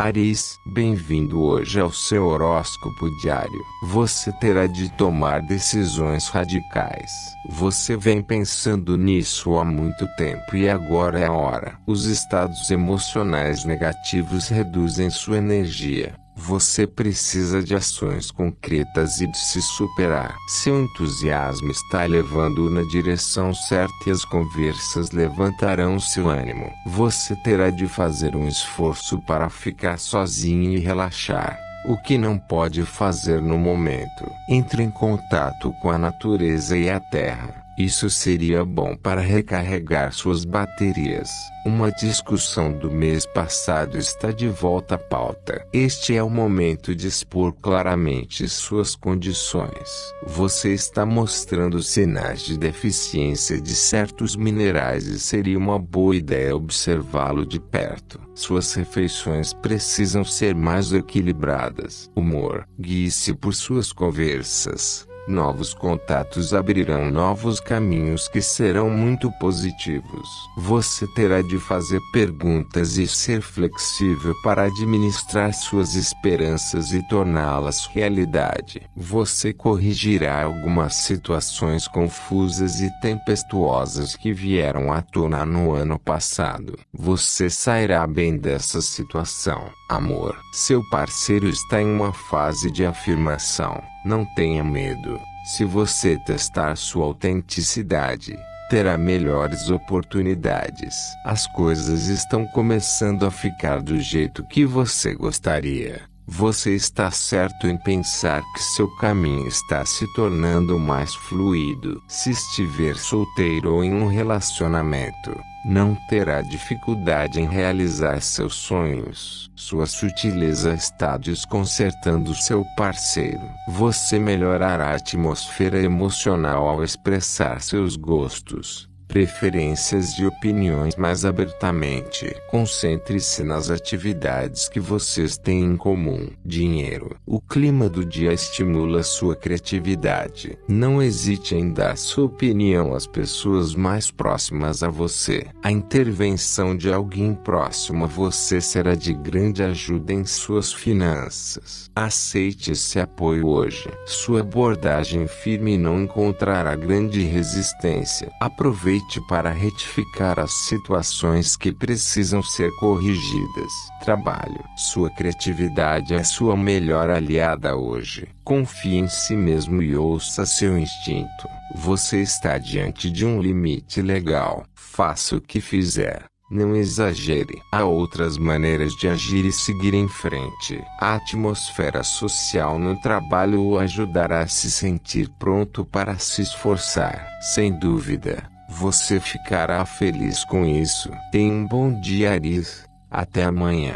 Aris, bem-vindo hoje ao seu horóscopo diário. Você terá de tomar decisões radicais. Você vem pensando nisso há muito tempo e agora é a hora. Os estados emocionais negativos reduzem sua energia. Você precisa de ações concretas e de se superar. Seu entusiasmo está levando-o na direção certa e as conversas levantarão seu ânimo. Você terá de fazer um esforço para ficar sozinho e relaxar. O que não pode fazer no momento. Entre em contato com a natureza e a terra. Isso seria bom para recarregar suas baterias. Uma discussão do mês passado está de volta à pauta. Este é o momento de expor claramente suas condições. Você está mostrando sinais de deficiência de certos minerais e seria uma boa ideia observá-lo de perto. Suas refeições precisam ser mais equilibradas. Humor. Guie-se por suas conversas Novos contatos abrirão novos caminhos que serão muito positivos. Você terá de fazer perguntas e ser flexível para administrar suas esperanças e torná-las realidade. Você corrigirá algumas situações confusas e tempestuosas que vieram à tona no ano passado. Você sairá bem dessa situação. Amor. Seu parceiro está em uma fase de afirmação. Não tenha medo. Se você testar sua autenticidade, terá melhores oportunidades. As coisas estão começando a ficar do jeito que você gostaria. Você está certo em pensar que seu caminho está se tornando mais fluido. Se estiver solteiro ou em um relacionamento, não terá dificuldade em realizar seus sonhos. Sua sutileza está desconcertando seu parceiro. Você melhorará a atmosfera emocional ao expressar seus gostos preferências e opiniões mais abertamente. Concentre-se nas atividades que vocês têm em comum. Dinheiro. O clima do dia estimula sua criatividade. Não hesite em dar sua opinião às pessoas mais próximas a você. A intervenção de alguém próximo a você será de grande ajuda em suas finanças. Aceite esse apoio hoje. Sua abordagem firme não encontrará grande resistência. Aproveite aproveite para retificar as situações que precisam ser corrigidas. Trabalho. Sua criatividade é sua melhor aliada hoje. Confie em si mesmo e ouça seu instinto. Você está diante de um limite legal. Faça o que fizer. Não exagere. Há outras maneiras de agir e seguir em frente. A atmosfera social no trabalho o ajudará a se sentir pronto para se esforçar. Sem dúvida, você ficará feliz com isso. Tenha um bom dia, Aris. Até amanhã.